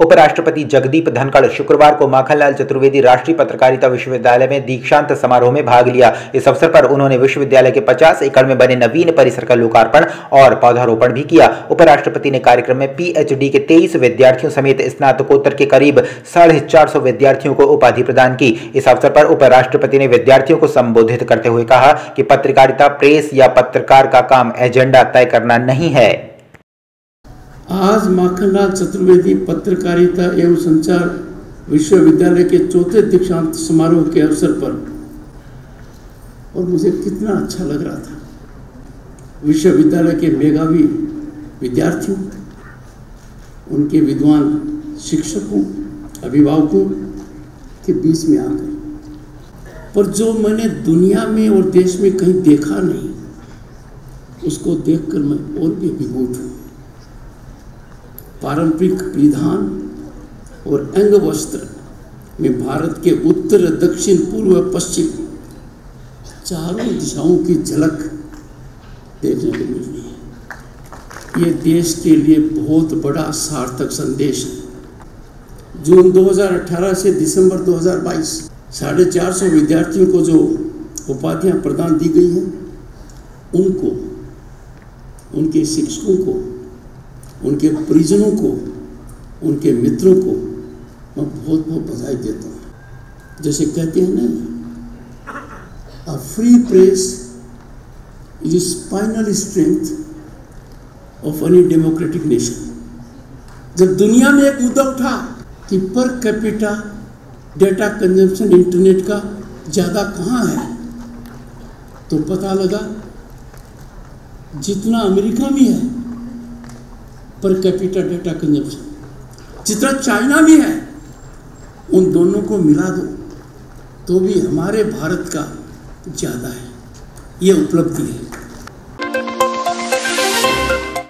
उपराष्ट्रपति जगदीप धनखड़ शुक्रवार को माखनलाल चतुर्वेदी राष्ट्रीय पत्रकारिता विश्वविद्यालय में दीक्षांत समारोह में भाग लिया। इस अवसर पर उन्होंने विश्वविद्यालय के 50 एकड़ में बने नवीन परिसर का लोकार्पण और पौधारोपण भी किया। उपराष्ट्रपति ने कार्यक्रम में पीएचडी के 23 विद्यार्थियों समेत स्नातकोत्तर के करीब साढ़े चार सौ विद्यार्थियों को उपाधि प्रदान की। इस अवसर पर उपराष्ट्रपति ने विद्यार्थियों को संबोधित करते हुए कहा कि पत्रकारिता, प्रेस या पत्रकार का काम एजेंडा तय करना नहीं है। आज माखनलाल चतुर्वेदी पत्रकारिता एवं संचार विश्वविद्यालय के चौथे दीक्षांत समारोह के अवसर पर। और मुझे कितना अच्छा लग रहा था। विश्वविद्यालय के मेधावी विद्यार्थियों, उनके विद्वान शिक्षकों, अभिभावकों के बीच में आ गए पर जो मैंने दुनिया में और देश में कहीं देखा नहीं, उसको देखकर मैं और भी अभिभूत हूँ। पारंपरिक परिधान और अंग वस्त्र में भारत के उत्तर, दक्षिण, पूर्व, पश्चिम चारों दिशाओं की झलक देखने को मिल रही है। ये देश के लिए बहुत बड़ा सार्थक संदेश है। जून 2018 से दिसंबर 2022 साढ़े चार सौ विद्यार्थियों को जो उपाधियाँ प्रदान दी गई हैं, उनको, उनके शिक्षकों को उनके परिजनों को, उनके मित्रों को मैं बहुत बहुत बधाई देता हूँ। जैसे कहते हैं ना a free press is spinal strength of any democratic nation जब दुनिया में एक मुद्दा उठा कि per capita data consumption internet का ज़्यादा कहाँ है तो पता लगा जितना अमेरिका में है पर कैपिटल डेटा कंजप्शन जितना चाइना भी है, उन दोनों को मिला दो तो भी हमारे भारत का ज़्यादा है। ये उपलब्धि है।